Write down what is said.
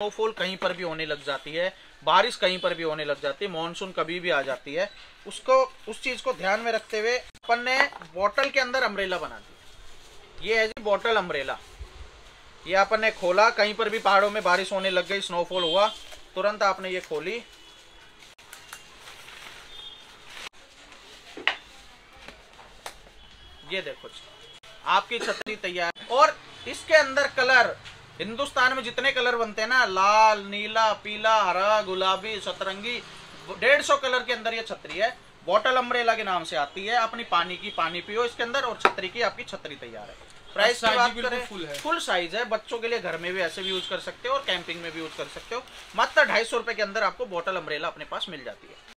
Snowfall कहीं पर भी होने लग जाती है, बारिश कहीं पर भी होने लग जाती है मानसून कभी भी आ जाती है, उसको, उस चीज़ को ध्यान में रखते हुए अपन ने बॉटल के अंदर अम्ब्रेला बना दी ये है जी बॉटल अम्ब्रेला ये अपन ने खोला, कहीं पर भी पहाड़ों में बारिश होने लग गई स्नोफॉल हुआ, तुरंत आपने ये खोली। ये देखो आपकी छतरी तैयार। और इसके अंदर कलर हिंदुस्तान में जितने कलर बनते हैं ना लाल नीला पीला हरा गुलाबी सतरंगी डेढ़ सौ कलर के अंदर ये छतरी है। बॉटल अम्ब्रेला के नाम से आती है। अपनी पानी की पानी पियो इसके अंदर और छतरी की आपकी छतरी तैयार है। प्राइस की बात करें फुल है। फुल साइज़ है। बच्चों के लिए घर में भी ऐसे भी यूज़ कर सकते हो और कैंपिंग में भी यूज़ कर सकते हो। मात्र ढाई सौ रुपए के अंदर आपको बॉटल अम्ब्रेला अपने पास मिल जाती है।